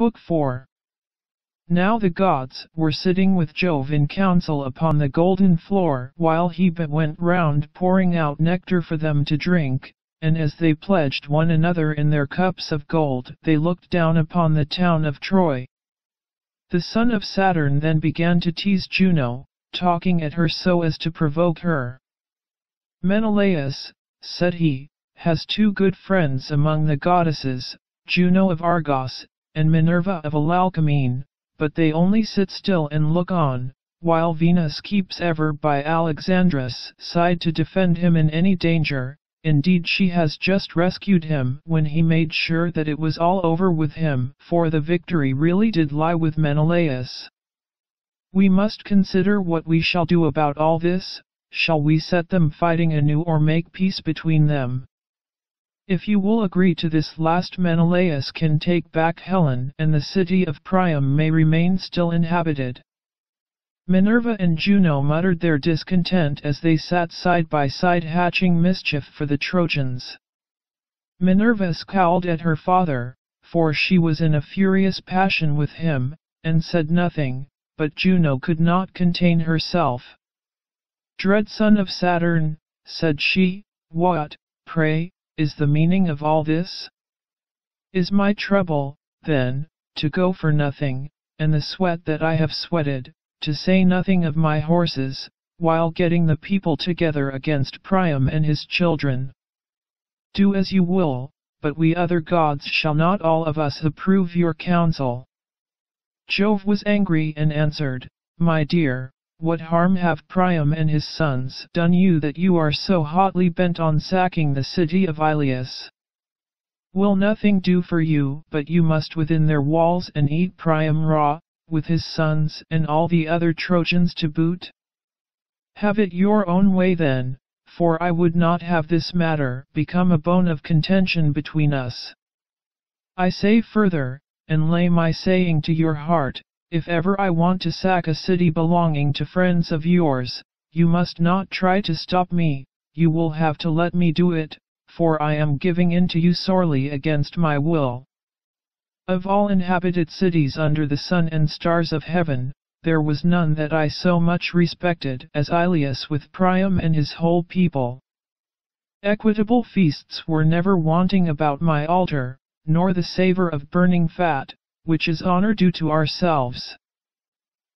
Book 4 Now the gods were sitting with Jove in council upon the golden floor while he went round pouring out nectar for them to drink, and as they pledged one another in their cups of gold they looked down upon the town of Troy. The son of Saturn then began to tease Juno, talking at her so as to provoke her. Menelaus, said he, has two good friends among the goddesses, Juno of Argos, and Minerva of Alalcomene, but they only sit still and look on, while Venus keeps ever by Alexandrus' side to defend him in any danger, indeed she has just rescued him when he made sure that it was all over with him, for the victory really did lie with Menelaus. We must consider what we shall do about all this, shall we set them fighting anew or make peace between them? If you will agree to this last Menelaus can take back Helen and the city of Priam may remain still inhabited. Minerva and Juno muttered their discontent as they sat side by side hatching mischief for the Trojans. Minerva scowled at her father, for she was in a furious passion with him, and said nothing, but Juno could not contain herself. Dread son of Saturn, said she, what, pray, is the meaning of all this? Is my trouble, then, to go for nothing, and the sweat that I have sweated, to say nothing of my horses, while getting the people together against Priam and his children? Do as you will, but we other gods shall not all of us approve your counsel. Jove was angry and answered, My dear, what harm have Priam and his sons done you that you are so hotly bent on sacking the city of Ilius? Will nothing do for you but you must within their walls and eat Priam raw, with his sons and all the other Trojans to boot? Have it your own way then, for I would not have this matter become a bone of contention between us. I say further, and lay my saying to your heart, if ever I want to sack a city belonging to friends of yours, you must not try to stop me, you will have to let me do it, for I am giving in to you sorely against my will. Of all inhabited cities under the sun and stars of heaven, there was none that I so much respected as Ilius with Priam and his whole people. Equitable feasts were never wanting about my altar, nor the savor of burning fat, which is honor due to ourselves.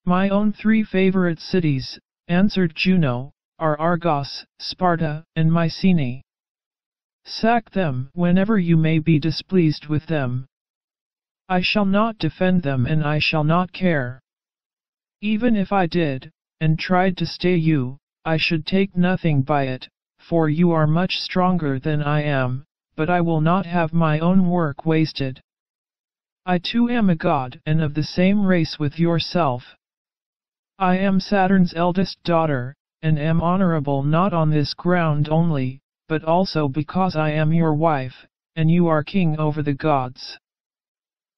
My own three favorite cities, answered Juno, are Argos, Sparta, and Mycenae. Sack them whenever you may be displeased with them. I shall not defend them and I shall not care. Even if I did, and tried to stay you, I should take nothing by it, for you are much stronger than I am, but I will not have my own work wasted. I too am a god and of the same race with yourself. I am Saturn's eldest daughter, and am honorable not on this ground only, but also because I am your wife, and you are king over the gods.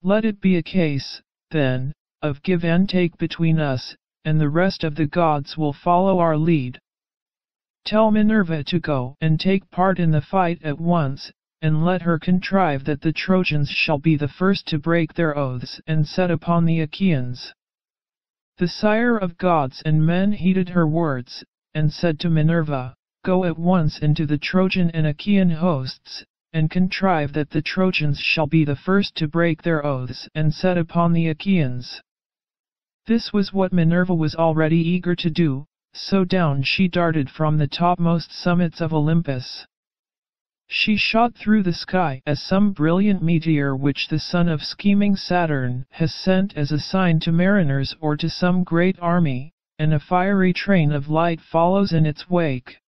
Let it be a case, then, of give and take between us, and the rest of the gods will follow our lead. Tell Minerva to go and take part in the fight at once, and let her contrive that the Trojans shall be the first to break their oaths and set upon the Achaeans. The sire of gods and men heeded her words, and said to Minerva, Go at once into the Trojan and Achaean hosts, and contrive that the Trojans shall be the first to break their oaths and set upon the Achaeans. This was what Minerva was already eager to do, so down she darted from the topmost summits of Olympus. She shot through the sky as some brilliant meteor which the son of scheming Saturn has sent as a sign to mariners or to some great army, and a fiery train of light follows in its wake.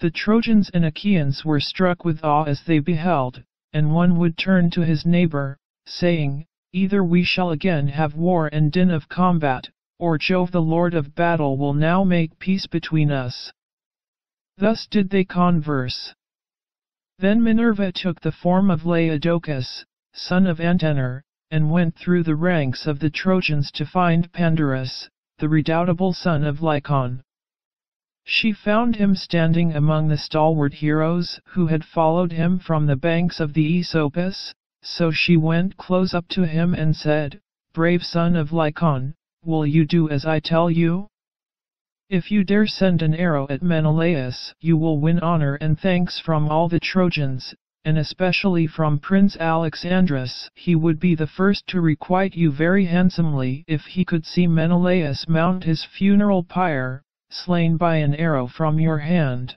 The Trojans and Achaeans were struck with awe as they beheld, and one would turn to his neighbor, saying, Either we shall again have war and din of combat, or Jove the Lord of battle will now make peace between us. Thus did they converse. Then Minerva took the form of Laodocus, son of Antenor, and went through the ranks of the Trojans to find Pandarus, the redoubtable son of Lycaon. She found him standing among the stalwart heroes who had followed him from the banks of the Aesopus, so she went close up to him and said, Brave son of Lycaon, will you do as I tell you? If you dare send an arrow at Menelaus, you will win honor and thanks from all the Trojans, and especially from Prince Alexandrus. He would be the first to requite you very handsomely if he could see Menelaus mount his funeral pyre, slain by an arrow from your hand.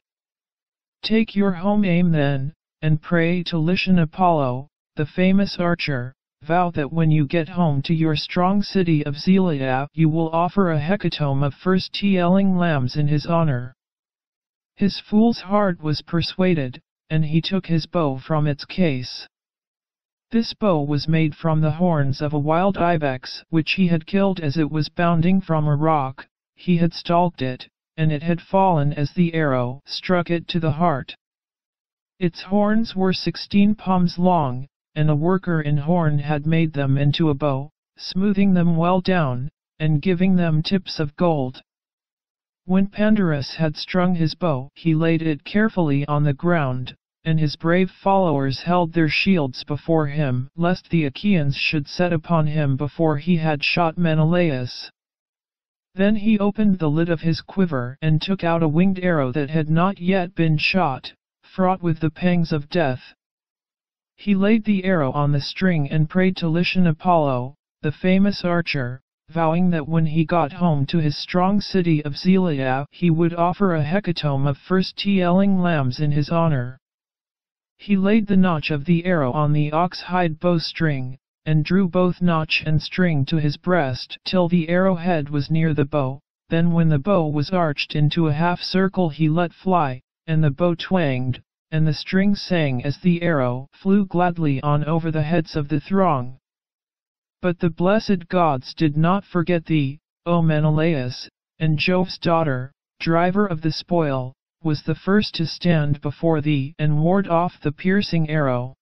Take your home aim then, and pray to Lycian Apollo, the famous archer, vow that when you get home to your strong city of Zelea you will offer a hecatomb of first-tealing lambs in his honor. His fool's heart was persuaded, and he took his bow from its case. This bow was made from the horns of a wild ibex which he had killed as it was bounding from a rock, he had stalked it, and it had fallen as the arrow struck it to the heart. Its horns were sixteen palms long, and a worker in horn had made them into a bow, smoothing them well down, and giving them tips of gold. When Pandarus had strung his bow he laid it carefully on the ground, and his brave followers held their shields before him lest the Achaeans should set upon him before he had shot Menelaus. Then he opened the lid of his quiver and took out a winged arrow that had not yet been shot, fraught with the pangs of death, he laid the arrow on the string and prayed to Lycian Apollo, the famous archer, vowing that when he got home to his strong city of Zelea he would offer a hecatomb of first-tealing lambs in his honor. He laid the notch of the arrow on the ox-hide bowstring, and drew both notch and string to his breast till the arrowhead was near the bow, then when the bow was arched into a half circle he let fly, and the bow twanged, and the string sang as the arrow flew gladly on over the heads of the throng. But the blessed gods did not forget thee, O Menelaus, and Jove's daughter, driver of the spoil, was the first to stand before thee and ward off the piercing arrow.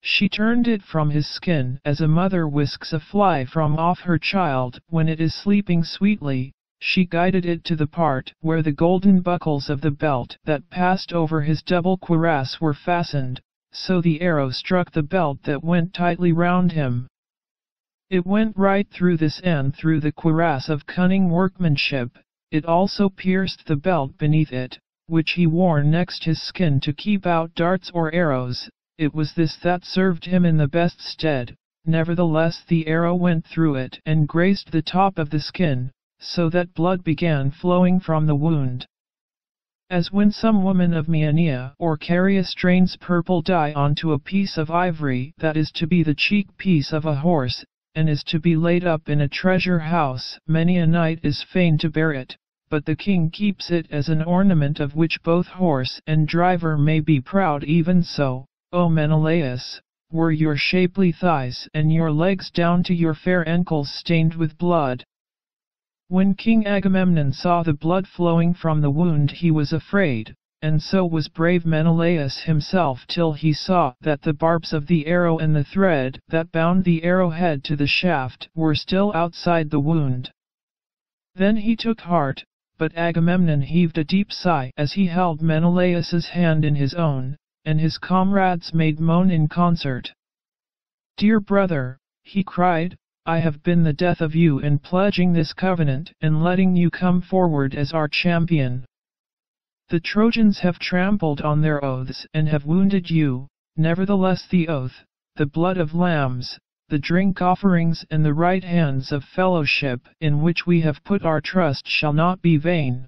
She turned it from his skin as a mother whisks a fly from off her child when it is sleeping sweetly, she guided it to the part where the golden buckles of the belt that passed over his double cuirass were fastened, so the arrow struck the belt that went tightly round him. It went right through this and through the cuirass of cunning workmanship, it also pierced the belt beneath it, which he wore next his skin to keep out darts or arrows, it was this that served him in the best stead, nevertheless the arrow went through it and grazed the top of the skin, so that blood began flowing from the wound. As when some woman of Meonia or Caria strains purple dye onto a piece of ivory that is to be the cheek piece of a horse, and is to be laid up in a treasure house, many a knight is fain to bear it, but the king keeps it as an ornament of which both horse and driver may be proud even so, O Menelaus, were your shapely thighs and your legs down to your fair ankles stained with blood, when King Agamemnon saw the blood flowing from the wound he was afraid, and so was brave Menelaus himself till he saw that the barbs of the arrow and the thread that bound the arrowhead to the shaft were still outside the wound. Then he took heart, but Agamemnon heaved a deep sigh as he held Menelaus's hand in his own, and his comrades made moan in concert. Dear brother, he cried, I have been the death of you in pledging this covenant and letting you come forward as our champion. The Trojans have trampled on their oaths and have wounded you, nevertheless the oath, the blood of lambs, the drink offerings and the right hands of fellowship in which we have put our trust shall not be vain.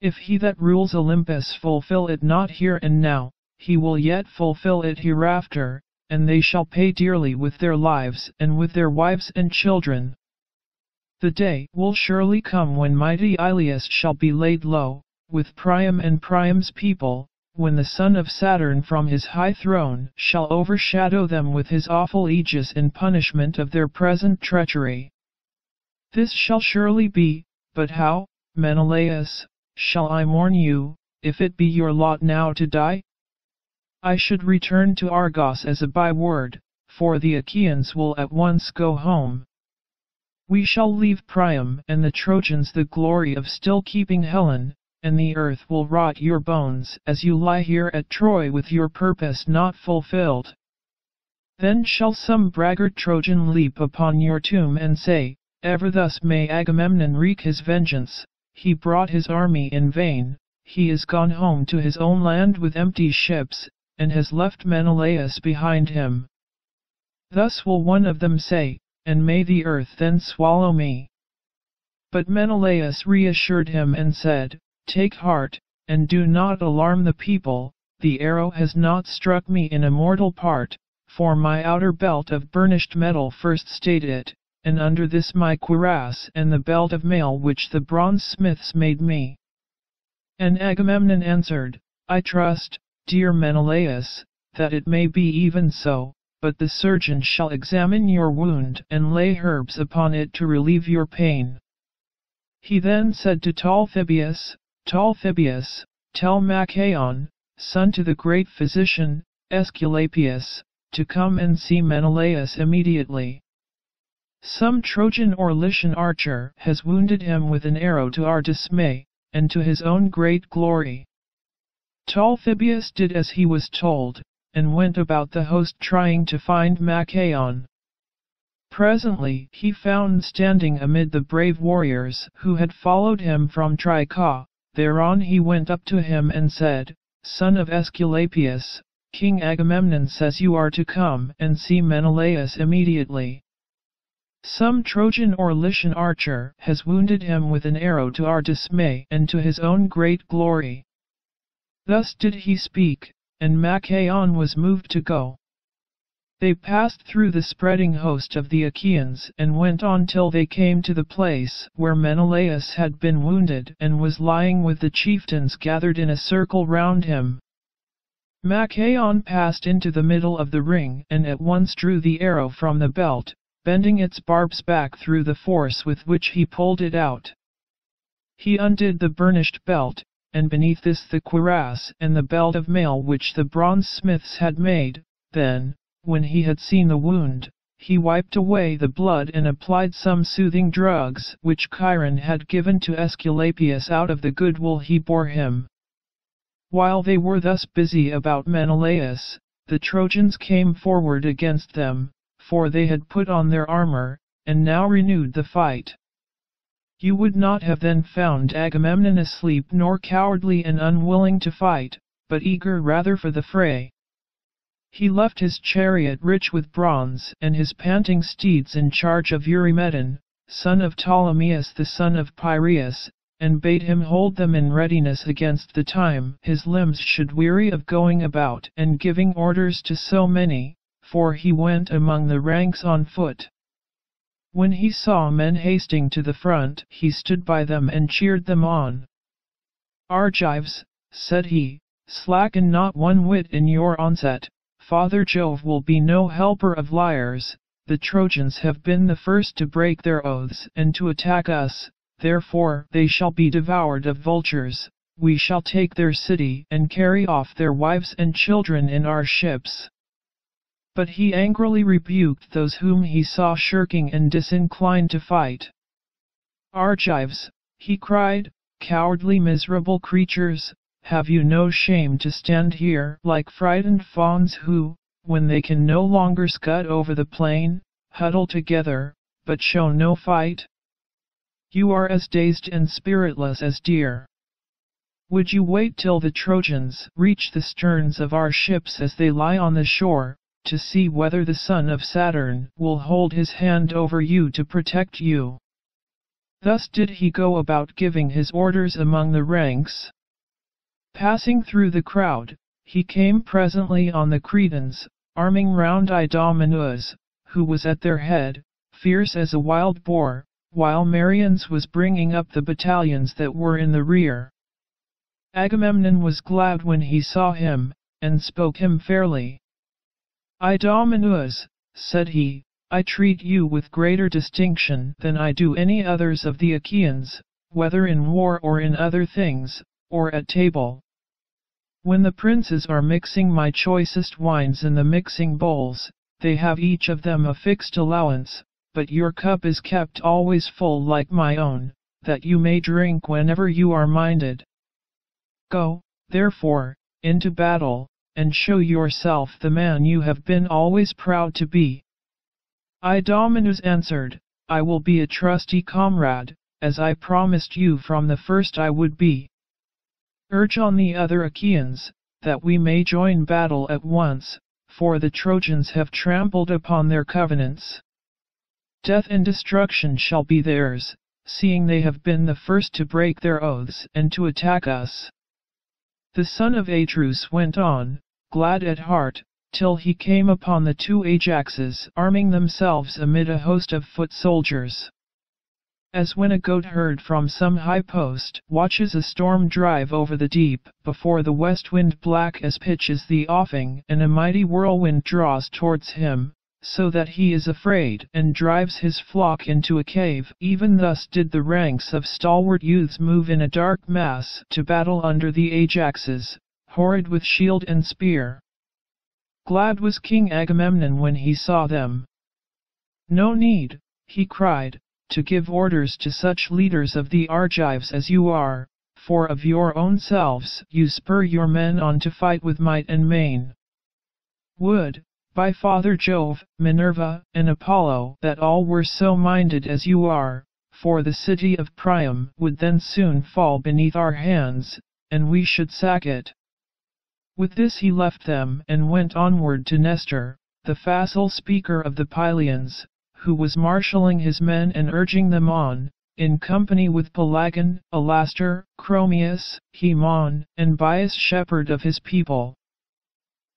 If he that rules Olympus fulfill it not here and now, he will yet fulfill it hereafter, and they shall pay dearly with their lives and with their wives and children. The day will surely come when mighty Ilius shall be laid low, with Priam and Priam's people, when the son of Saturn from his high throne shall overshadow them with his awful aegis in punishment of their present treachery. This shall surely be, but how, Menelaus, shall I mourn you, if it be your lot now to die? I should return to Argos as a byword, for the Achaeans will at once go home. We shall leave Priam and the Trojans the glory of still keeping Helen, and the earth will rot your bones as you lie here at Troy with your purpose not fulfilled. Then shall some braggart Trojan leap upon your tomb and say, Ever thus may Agamemnon wreak his vengeance, he brought his army in vain, he is gone home to his own land with empty ships, and has left Menelaus behind him. Thus will one of them say, and may the earth then swallow me. But Menelaus reassured him and said, Take heart, and do not alarm the people, the arrow has not struck me in a mortal part, for my outer belt of burnished metal first stayed it, and under this my cuirass and the belt of mail which the bronze smiths made me. And Agamemnon answered, I trust, dear Menelaus, that it may be even so, but the surgeon shall examine your wound and lay herbs upon it to relieve your pain. He then said to Talthybius, Talthybius, tell Machaon, son to the great physician, Aesculapius, to come and see Menelaus immediately. Some Trojan or Lycian archer has wounded him with an arrow to our dismay, and to his own great glory. Talthybius did as he was told, and went about the host trying to find Machaon. Presently he found standing amid the brave warriors who had followed him from Tricca, thereon he went up to him and said, Son of Aesculapius, King Agamemnon says you are to come and see Menelaus immediately. Some Trojan or Lycian archer has wounded him with an arrow to our dismay and to his own great glory. Thus did he speak, and Machaon was moved to go. They passed through the spreading host of the Achaeans and went on till they came to the place where Menelaus had been wounded and was lying with the chieftains gathered in a circle round him. Machaon passed into the middle of the ring and at once drew the arrow from the belt, bending its barbs back through the force with which he pulled it out. He undid the burnished belt, and beneath this the cuirass and the belt of mail which the bronze smiths had made, then, when he had seen the wound, he wiped away the blood and applied some soothing drugs which Chiron had given to Aesculapius out of the good will he bore him. While they were thus busy about Menelaus, the Trojans came forward against them, for they had put on their armor, and now renewed the fight. You would not have then found Agamemnon asleep nor cowardly and unwilling to fight, but eager rather for the fray. He left his chariot rich with bronze and his panting steeds in charge of Eurymedon, son of Ptolemaeus the son of Piraeus, and bade him hold them in readiness against the time his limbs should weary of going about and giving orders to so many, for he went among the ranks on foot. When he saw men hasting to the front he stood by them and cheered them on. Argives, said he, slacken not one whit in your onset, Father Jove will be no helper of liars, the Trojans have been the first to break their oaths and to attack us, therefore they shall be devoured of vultures, we shall take their city and carry off their wives and children in our ships. But he angrily rebuked those whom he saw shirking and disinclined to fight. Argives, he cried, cowardly miserable creatures, have you no shame to stand here like frightened fawns who, when they can no longer scud over the plain, huddle together, but show no fight? You are as dazed and spiritless as deer. Would you wait till the Trojans reach the sterns of our ships as they lie on the shore, to see whether the son of Saturn will hold his hand over you to protect you? Thus did he go about giving his orders among the ranks. Passing through the crowd, he came presently on the Cretans, arming round Idomeneus, who was at their head, fierce as a wild boar, while Meriones was bringing up the battalions that were in the rear. Agamemnon was glad when he saw him, and spoke him fairly. Idomeneus, said he, I treat you with greater distinction than I do any others of the Achaeans, whether in war or in other things, or at table. When the princes are mixing my choicest wines in the mixing bowls, they have each of them a fixed allowance, but your cup is kept always full like my own, that you may drink whenever you are minded. Go, therefore, into battle, and show yourself the man you have been always proud to be. Idomeneus answered, I will be a trusty comrade, as I promised you from the first I would be. Urge on the other Achaeans, that we may join battle at once, for the Trojans have trampled upon their covenants. Death and destruction shall be theirs, seeing they have been the first to break their oaths and to attack us. The son of Atreus went on, glad at heart, till he came upon the two Ajaxes arming themselves amid a host of foot soldiers. As when a goat herd from some high post watches a storm drive over the deep, before the west wind black as pitch is the offing and a mighty whirlwind draws towards him, so that he is afraid and drives his flock into a cave. Even thus did the ranks of stalwart youths move in a dark mass to battle under the Ajaxes, horrid with shield and spear. Glad was King Agamemnon when he saw them. No need, he cried, to give orders to such leaders of the Argives as you are, for of your own selves you spur your men on to fight with might and main. Would, by Father Jove, Minerva, and Apollo that all were so minded as you are, for the city of Priam would then soon fall beneath our hands, and we should sack it. With this he left them and went onward to Nestor, the facile speaker of the Pylians, who was marshalling his men and urging them on, in company with Pelagon, Alastor, Chromius, Haemon, and Bias shepherd of his people.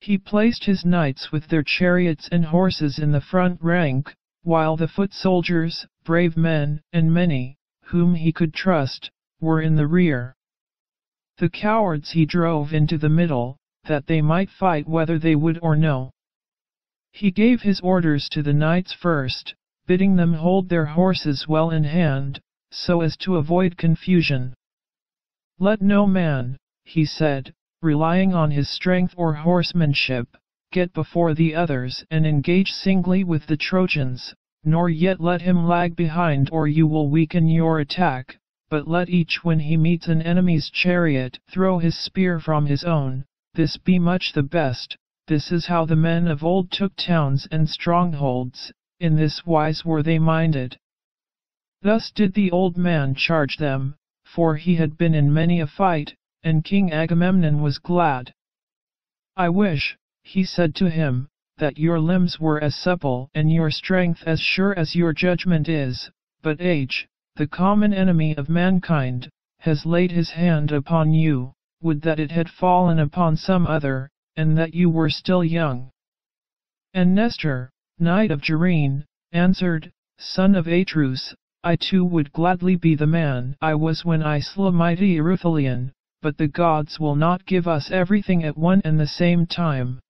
He placed his knights with their chariots and horses in the front rank, while the foot soldiers, brave men, and many, whom he could trust, were in the rear. The cowards he drove into the middle, that they might fight whether they would or no. He gave his orders to the knights first, bidding them hold their horses well in hand, so as to avoid confusion. Let no man, he said, relying on his strength or horsemanship, get before the others and engage singly with the Trojans, nor yet let him lag behind or you will weaken your attack, but let each when he meets an enemy's chariot throw his spear from his own, this be much the best, this is how the men of old took towns and strongholds, in this wise were they minded. Thus did the old man charge them, for he had been in many a fight, and King Agamemnon was glad. I wish, he said to him, that your limbs were as supple and your strength as sure as your judgment is, but age, the common enemy of mankind, has laid his hand upon you would that it had fallen upon some other, and that you were still young. And Nestor, knight of Gerene, answered, Son of Atreus, I too would gladly be the man I was when I slew mighty Ereuthalion, but the gods will not give us everything at one and the same time.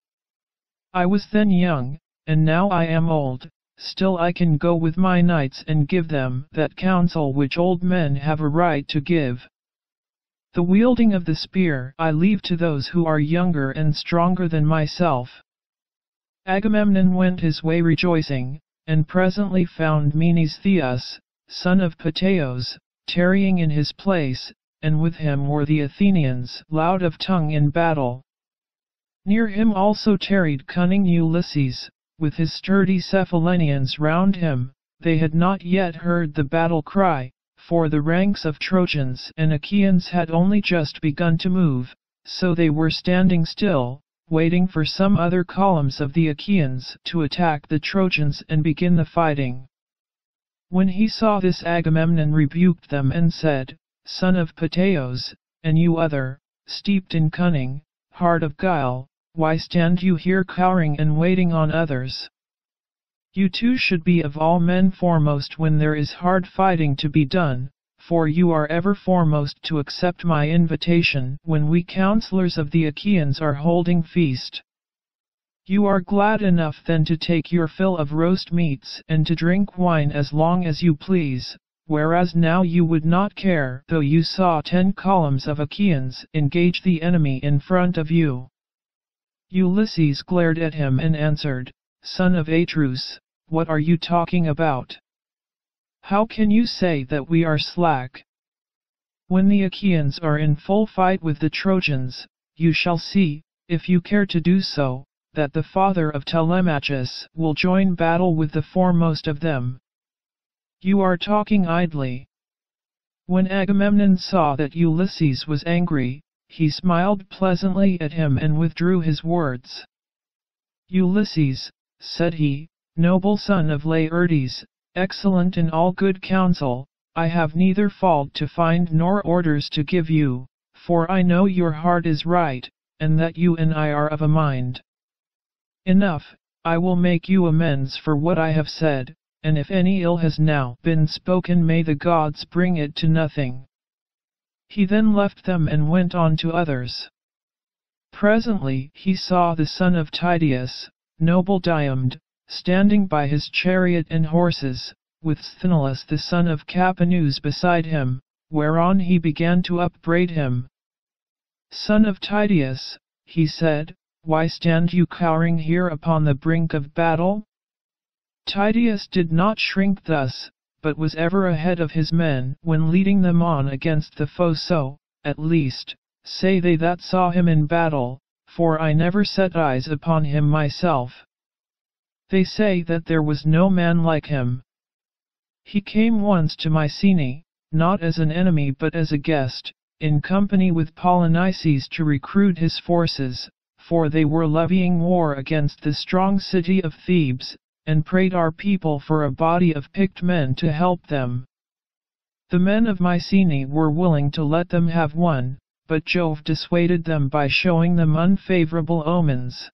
I was then young, and now I am old, still I can go with my knights and give them that counsel which old men have a right to give. The wielding of the spear I leave to those who are younger and stronger than myself. Agamemnon went his way rejoicing, and presently found Menestheus, son of Peteos, tarrying in his place, and with him were the Athenians loud of tongue in battle. Near him also tarried cunning Ulysses, with his sturdy Cephallenians round him, they had not yet heard the battle cry, for the ranks of Trojans and Achaeans had only just begun to move, so they were standing still, waiting for some other columns of the Achaeans to attack the Trojans and begin the fighting. When he saw this Agamemnon rebuked them and said, Son of Peteos, and you other, steeped in cunning, heart of guile, why stand you here cowering and waiting on others? You too should be of all men foremost when there is hard fighting to be done, for you are ever foremost to accept my invitation when we councillors of the Achaeans are holding feast. You are glad enough then to take your fill of roast meats and to drink wine as long as you please, whereas now you would not care though you saw ten columns of Achaeans engage the enemy in front of you. Ulysses glared at him and answered, Son of Atreus, what are you talking about? How can you say that we are slack? When the Achaeans are in full fight with the Trojans, you shall see, if you care to do so, that the father of Telemachus will join battle with the foremost of them. You are talking idly. When Agamemnon saw that Ulysses was angry, he smiled pleasantly at him and withdrew his words. Ulysses, said he, noble son of Laertes, excellent in all good counsel, I have neither fault to find nor orders to give you, for I know your heart is right, and that you and I are of a mind. Enough, I will make you amends for what I have said, and if any ill has now been spoken may the gods bring it to nothing. He then left them and went on to others. Presently he saw the son of Tydeus, noble Diomed, standing by his chariot and horses, with Sthenelus the son of Capaneus beside him, whereon he began to upbraid him. Son of Tydeus, he said, why stand you cowering here upon the brink of battle? Tydeus did not shrink thus, but was ever ahead of his men when leading them on against the foe so, at least, say they that saw him in battle, for I never set eyes upon him myself. They say that there was no man like him. He came once to Mycenae, not as an enemy but as a guest, in company with Polynices to recruit his forces, for they were levying war against the strong city of Thebes, and prayed our people for a body of picked men to help them. The men of Mycenae were willing to let them have one, but Jove dissuaded them by showing them unfavorable omens.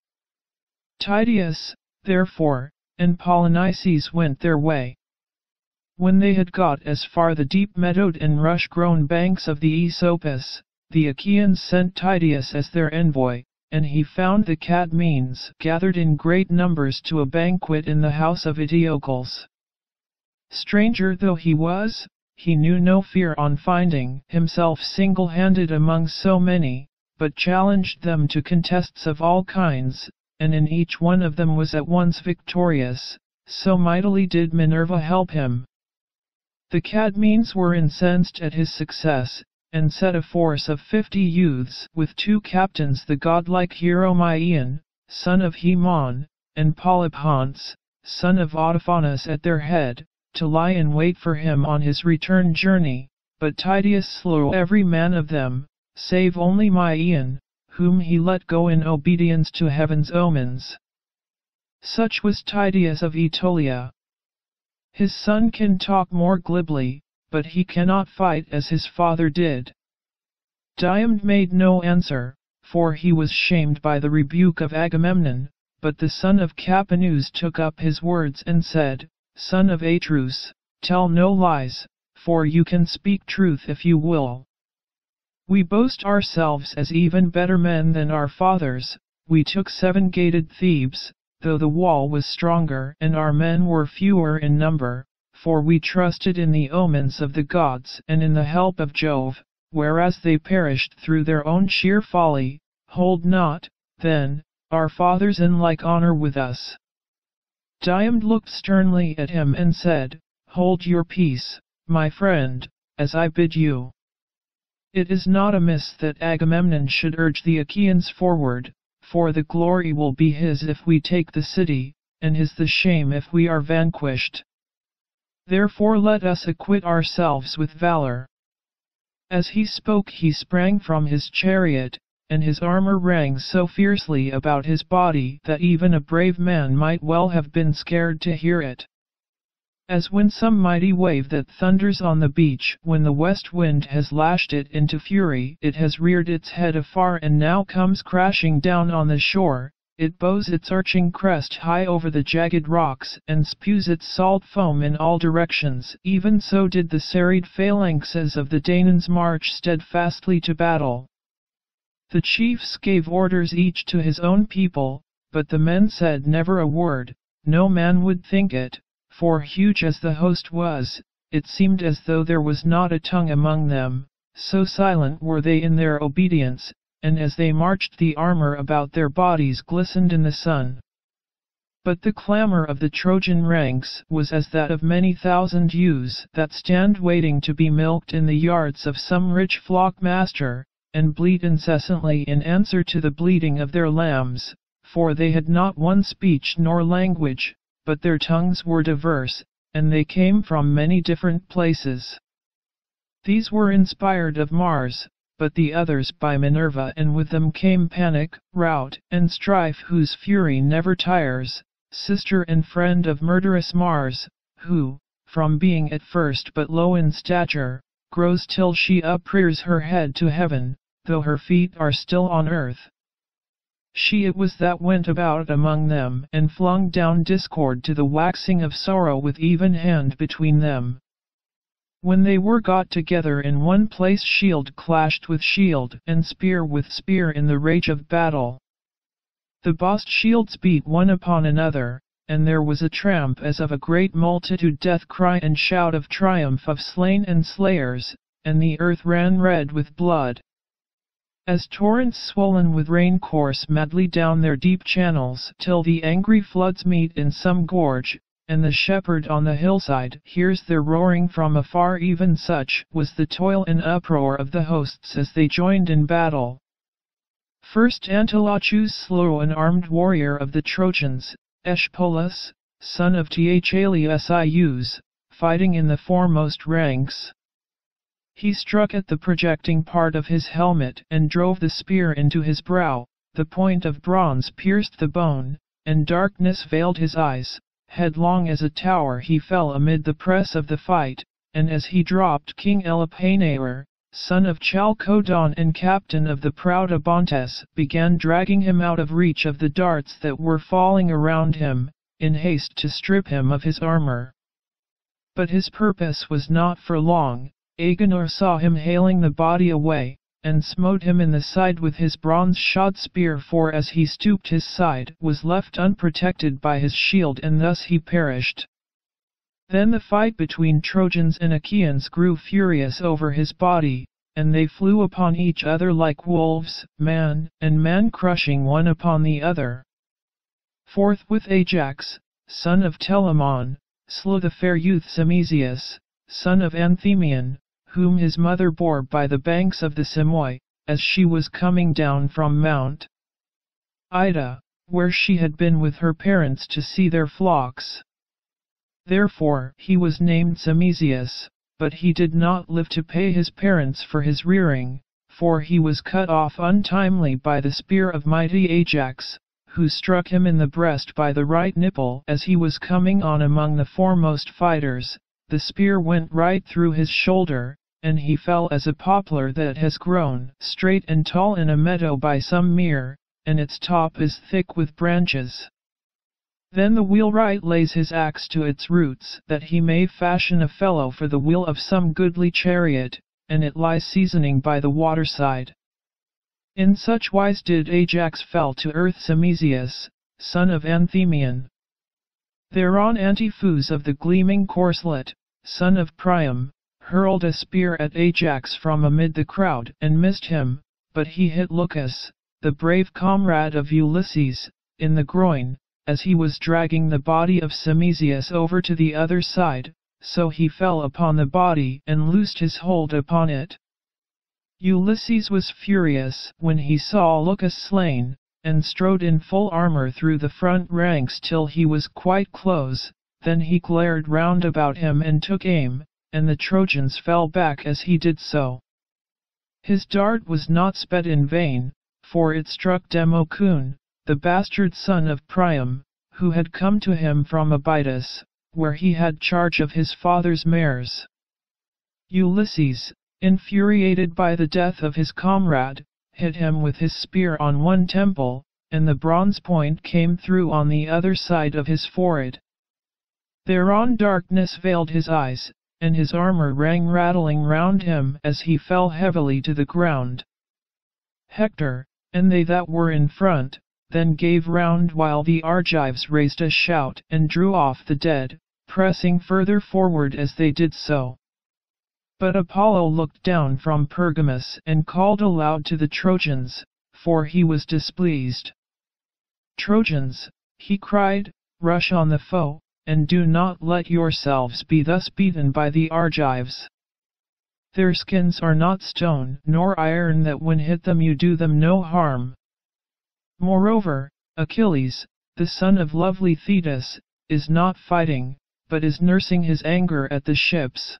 Tydeus, therefore, and Polynices went their way. When they had got as far the deep meadowed and rush-grown banks of the Aesopus, the Achaeans sent Tydeus as their envoy, and he found the Cadmeans gathered in great numbers to a banquet in the house of Eteocles. Stranger though he was, he knew no fear on finding himself single-handed among so many, but challenged them to contests of all kinds, and in each one of them was at once victorious, so mightily did Minerva help him. The Cadmeans were incensed at his success, and set a force of fifty youths with two captains the godlike hero Maeon, son of Haemon, and Polyphontes, son of Autophonus at their head, to lie in wait for him on his return journey, but Tydeus slew every man of them, save only Maeon, whom he let go in obedience to heaven's omens. Such was Tydeus of Aetolia. His son can talk more glibly, but he cannot fight as his father did. Diomed made no answer, for he was shamed by the rebuke of Agamemnon, but the son of Capaneus took up his words and said, Son of Atreus, tell no lies, for you can speak truth if you will. We boast ourselves as even better men than our fathers, we took seven-gated Thebes, though the wall was stronger and our men were fewer in number, for we trusted in the omens of the gods and in the help of Jove, whereas they perished through their own sheer folly, hold not, then, our fathers in like honor with us. Diomed looked sternly at him and said, Hold your peace, my friend, as I bid you. It is not amiss that Agamemnon should urge the Achaeans forward, for the glory will be his if we take the city, and his the shame if we are vanquished. Therefore let us acquit ourselves with valor. As he spoke he sprang from his chariot, and his armor rang so fiercely about his body that even a brave man might well have been scared to hear it. As when some mighty wave that thunders on the beach when the west wind has lashed it into fury it has reared its head afar and now comes crashing down on the shore, it bows its arching crest high over the jagged rocks and spews its salt foam in all directions. Even so did the serried phalanxes of the Danaans march steadfastly to battle. The chiefs gave orders each to his own people, but the men said never a word, no man would think it, for huge as the host was, it seemed as though there was not a tongue among them, so silent were they in their obedience, and as they marched the armor about their bodies glistened in the sun. But the clamor of the Trojan ranks was as that of many thousand ewes that stand waiting to be milked in the yards of some rich flock master, and bleat incessantly in answer to the bleating of their lambs, for they had not one speech nor language, but their tongues were diverse, and they came from many different places. These were inspired of Mars, but the others by Minerva and with them came Panic, Rout, and Strife whose fury never tires, sister and friend of murderous Mars, who, from being at first but low in stature, grows till she uprears her head to heaven, though her feet are still on earth. She it was that went about among them and flung down discord to the waxing of sorrow with even hand between them. When they were got together in one place shield clashed with shield and spear with spear in the rage of battle. The bossed shields beat one upon another, and there was a tramp as of a great multitude death cry and shout of triumph of slain and slayers, and the earth ran red with blood. As torrents swollen with rain course madly down their deep channels till the angry floods meet in some gorge, and the shepherd on the hillside hears their roaring from afar even such was the toil and uproar of the hosts as they joined in battle. First Antilochus slew an armed warrior of the Trojans, Echepolus, son of Thalysius, fighting in the foremost ranks. He struck at the projecting part of his helmet and drove the spear into his brow, the point of bronze pierced the bone, and darkness veiled his eyes, headlong as a tower he fell amid the press of the fight, and as he dropped King Elephenor, son of Chalcodon and captain of the proud Abantes, began dragging him out of reach of the darts that were falling around him, in haste to strip him of his armor. But his purpose was not for long, Agenor saw him hailing the body away, and smote him in the side with his bronze-shod spear for as he stooped his side was left unprotected by his shield and thus he perished. Then the fight between Trojans and Achaeans grew furious over his body, and they flew upon each other like wolves, man and man crushing one upon the other. Forthwith Ajax, son of Telamon, slew the fair youth Simoeisius, son of Anthemion, whom his mother bore by the banks of the Simois, as she was coming down from Mount Ida, where she had been with her parents to see their flocks. Therefore he was named Simoeisius, but he did not live to pay his parents for his rearing, for he was cut off untimely by the spear of mighty Ajax, who struck him in the breast by the right nipple as he was coming on among the foremost fighters, the spear went right through his shoulder, and he fell as a poplar that has grown straight and tall in a meadow by some mere, and its top is thick with branches. Then the wheelwright lays his axe to its roots that he may fashion a felloe for the wheel of some goodly chariot, and it lies seasoning by the waterside. In such wise did Ajax fell to earth Simoeisius, son of Anthemion. Thereon Antiphus of the gleaming corslet, son of Priam, hurled a spear at Ajax from amid the crowd and missed him, but he hit Leucus, the brave comrade of Ulysses, in the groin, as he was dragging the body of Simoeisius over to the other side, so he fell upon the body and loosed his hold upon it. Ulysses was furious when he saw Leucus slain, and strode in full armor through the front ranks till he was quite close, then he glared round about him and took aim, and the Trojans fell back as he did so. His dart was not sped in vain, for it struck Democoon, the bastard son of Priam, who had come to him from Abydos, where he had charge of his father's mares. Ulysses, infuriated by the death of his comrade, hit him with his spear on one temple, and the bronze point came through on the other side of his forehead. Thereon darkness veiled his eyes, and his armor rang rattling round him as he fell heavily to the ground. Hector, and they that were in front, then gave round while the Argives raised a shout and drew off the dead, pressing further forward as they did so. But Apollo looked down from Pergamus and called aloud to the Trojans, for he was displeased. Trojans, he cried, rush on the foe, and do not let yourselves be thus beaten by the Argives. Their skins are not stone nor iron that when hit them you do them no harm. Moreover, Achilles, the son of lovely Thetis, is not fighting, but is nursing his anger at the ships.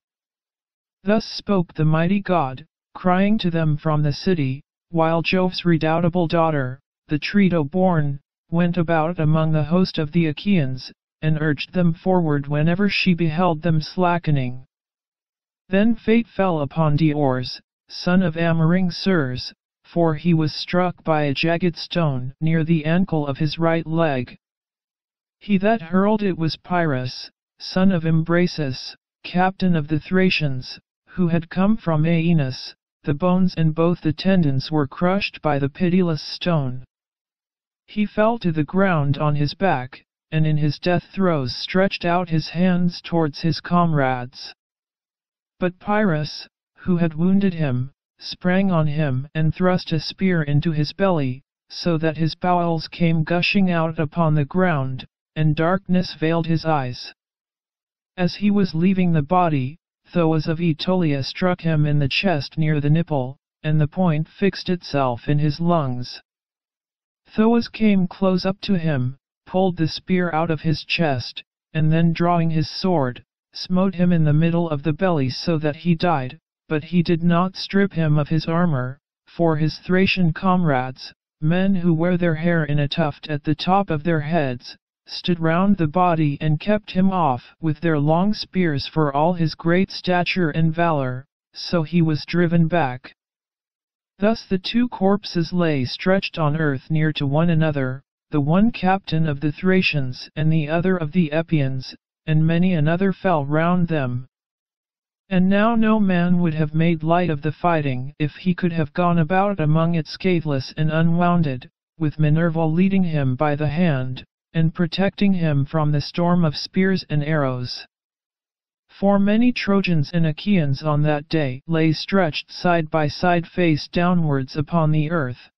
Thus spoke the mighty god, crying to them from the city, while Jove's redoubtable daughter, the Trito-born, went about among the host of the Achaeans, and urged them forward whenever she beheld them slackening. Then fate fell upon Diores, son of Amarynceus, for he was struck by a jagged stone near the ankle of his right leg. He that hurled it was Peirous, son of Imbrasus, captain of the Thracians, who had come from Aenus, the bones and both the tendons were crushed by the pitiless stone. He fell to the ground on his back, and in his death throes stretched out his hands towards his comrades. But Peirous, who had wounded him, sprang on him and thrust a spear into his belly, so that his bowels came gushing out upon the ground, and darkness veiled his eyes. As he was leaving the body, Thoas of Aetolia struck him in the chest near the nipple, and the point fixed itself in his lungs. Thoas came close up to him, pulled the spear out of his chest, and then drawing his sword, smote him in the middle of the belly so that he died, but he did not strip him of his armor, for his Thracian comrades, men who wear their hair in a tuft at the top of their heads, stood round the body and kept him off with their long spears for all his great stature and valor, so he was driven back. Thus the two corpses lay stretched on earth near to one another, the one captain of the Thracians and the other of the Epeans, and many another fell round them. And now no man would have made light of the fighting if he could have gone about among it scatheless and unwounded, with Minerva leading him by the hand, and protecting him from the storm of spears and arrows. For many Trojans and Achaeans on that day lay stretched side by side face downwards upon the earth,